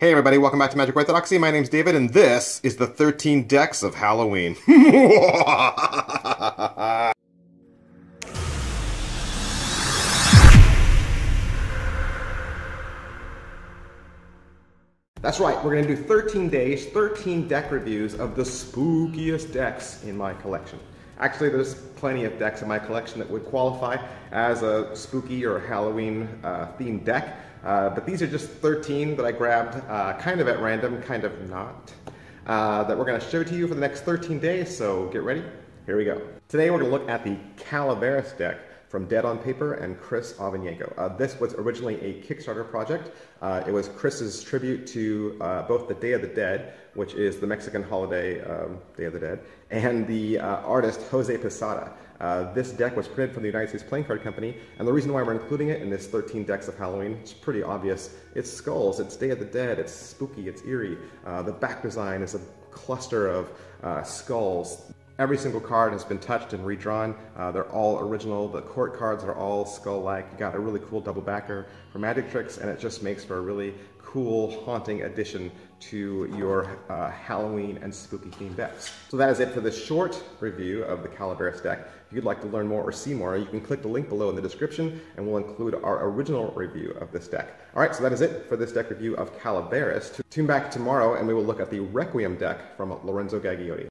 Hey everybody, welcome back to Magic Orthodoxy. My name's David, and this is the 13 decks of Halloween. That's right, we're gonna do 13 days, 13 deck reviews of the spookiest decks in my collection. Actually, there's plenty of decks in my collection that would qualify as a spooky or Halloween uh, themed deck, uh, but these are just 13 that I grabbed uh, kind of at random, kind of not, uh, that we're gonna show to you for the next 13 days, so get ready, here we go. Today we're gonna look at the Calaveras deck from Dead on Paper and Chris Ovdiyenko. Uh, this was originally a Kickstarter project. Uh, it was Chris's tribute to uh, both the Day of the Dead, which is the Mexican holiday um, Day of the Dead, and the uh, artist Jose Posada. Uh, this deck was printed from the United States Playing Card Company, and the reason why we're including it in this 13 decks of Halloween is pretty obvious. It's skulls, it's Day of the Dead, it's spooky, it's eerie. Uh, the back design is a cluster of skulls. Every single card has been touched and redrawn. Uh, they're all original. The court cards are all skull-like. You got a really cool double backer for magic tricks, and it just makes for a really cool, haunting addition to your uh, Halloween and spooky themed decks. So that is it for this short review of the Calaveras deck. If you'd like to learn more or see more, you can click the link below in the description and we'll include our original review of this deck. All right, so that is it for this deck review of Calaveras. Tune back tomorrow and we will look at the Requiem deck from Lorenzo Gaggiotti.